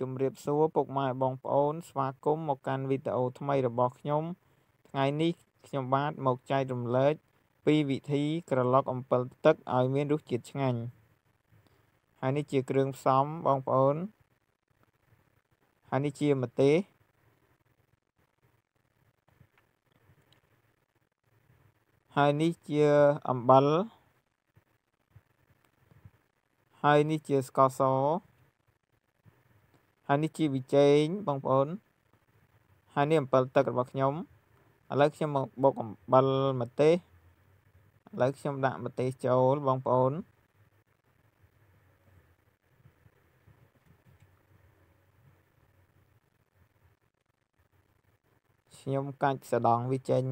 ជំរាបសួរពុកម៉ែបងប្អូន ស្វាគមន៍មកកាន់វីដេអូថ្មីរបស់ខ្ញុំ ថ្ងៃនេះខ្ញុំបាទមកចែករំលែកពីវិធីក្រឡុកអំពិលទឹកឲ្យមានរសជាតិឆ្ងាញ់ហើយនេះជាគ្រឿងផ្សំបងប្អូនហើយនេះជាម្ទេសហើយនេះជាអំបិលហើយនេះជាស្ករស ហើយនេះជាវិជែងបងប្អូនហើយនេះអំពិលទឹករបស់ខ្ញុំឥឡូវខ្ញុំមកបុកអំបិលម្ទេសឥឡូវខ្ញុំដាក់ម្ទេសចូលបងប្អូនខ្ញុំកាច់ស្ដងវាចេញ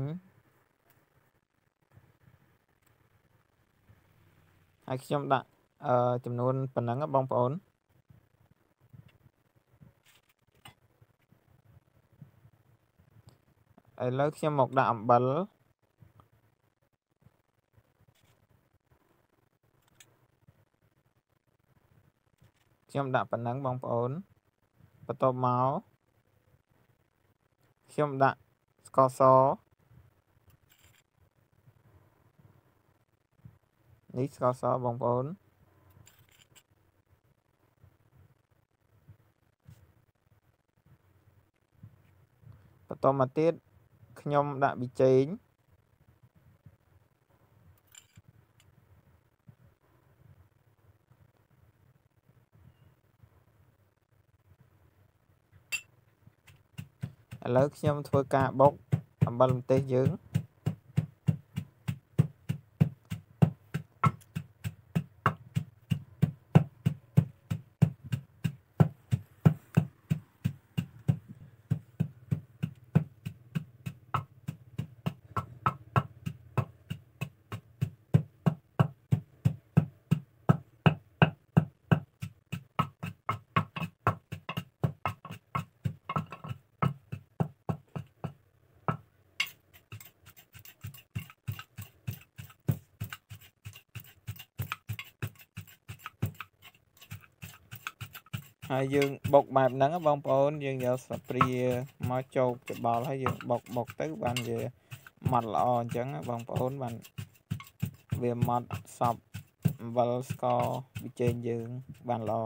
ហើយខ្ញុំដាក់អឺចំនួនប៉ុណ្ណឹងបងប្អូន ឥឡូវខ្ញុំមកដាក់អំបិលខ្ញុំដាក់ប៉ុណ្ណឹងបងប្អូនបន្ទាប់មកខ្ញុំដាក់ស្ករសនេះស្ករសបងប្អូនបន្តមកទៀត ខ្ញុំដាក់ប៊ីចេងឥឡូវខ្ញុំធ្វើការបុកអំបិលម្ទេសយើង ហើយយើងបុកបែបហ្នឹងបងប្អូនយើងយកស្លាបព្រាមកចោកច្បល់ហើយយើងបុកបុកទៅបានវាម៉ត់ល្អអញ្ចឹងបងប្អូនបានវាម៉ត់សពអំបិលស្ករប៊ីចេងយើងបានល្អ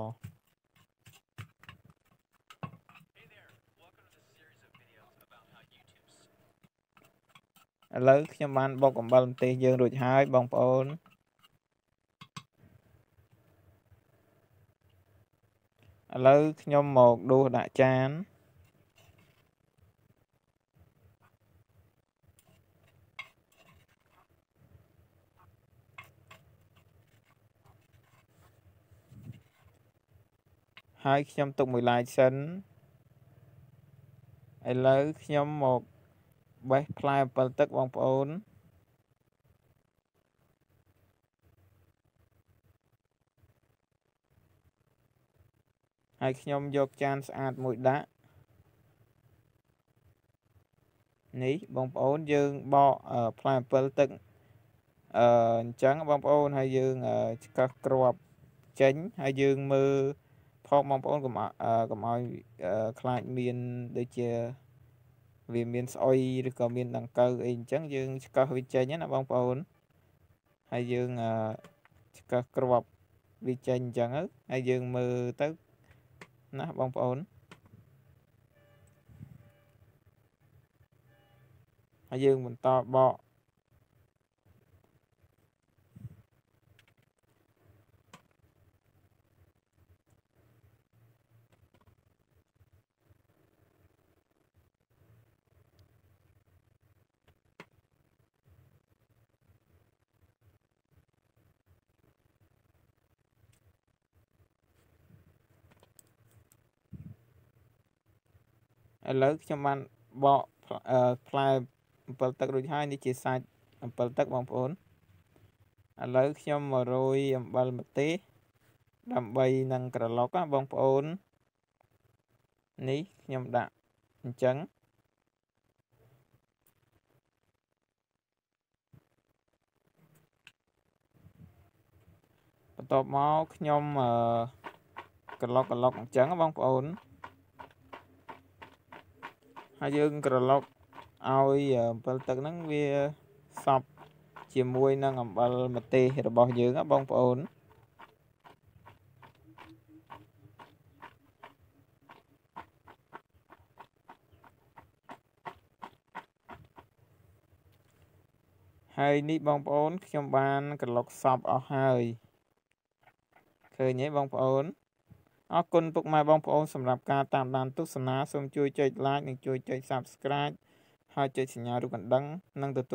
ឥឡូវខ្ញុំបានបុកអំបិលម្ទេសយើងរួចហើយបងប្អូន ឥឡូវខ្ញុំមកដួសដាក់ចានហើយខ្ញុំទុកមួយឡាយសិនឥឡូវខ្ញុំមកបេះផ្លែអំពិលទឹកបងប្អូន ហើយខ្ញុំយកចានស្អាតមួយដាក់នេះបងប្អូនយើងបកផ្លែអំពិលទឹកអឺអញ្ចឹងបងប្អូនហើយយើងឆ្កឹះគ្រាប់ចេញហើយយើងមើលផងបងប្អូនកុំកុំឲ្យខ្លាចមានដូចជាវាមានស្អុយឬក៏មានដង្កូវអីអញ្ចឹងយើងឆ្កឹះវាចេញណាបងប្អូនហើយយើងឆ្កឹះគ្រាប់វាចេញអញ្ចឹងហើយយើងមើលទៅ ណាបងប្អូនហើយយើងបន្តបក ឥឡូវខ្ញុំបានបកផ្លែអំពិលទឹករួចហើយនេះជាសាច់អំពិលទឹកបងប្អូនឥឡូវខ្ញុំមករោយអំបិលម្ទេសដើម្បីនឹងក្រឡុកបងប្អូននេះខ្ញុំដាក់អញ្ចឹងបន្ទាប់មកខ្ញុំអឺក្រឡុកក្រឡុកអញ្ចឹងបងប្អូន ហើយយើងក្រឡុកឲ្យអំបិលទឹកហ្នឹងវាសប់ជាមួយនឹងអំបិលម្ទេសរបស់យើងណាបងប្អូនហើយនេះបងប្អូនខ្ញុំបានក្រឡុកសពអស់ហើយឃើញទេបងប្អូន អរគុណពុកម៉ែបងប្អូនសម្រាប់ការតាមដានទស្សនាសូមជួយចុច like និងជួយចុច Subscribe ហើយចុចសញ្ញារូបកណ្ដឹងនិងទទួល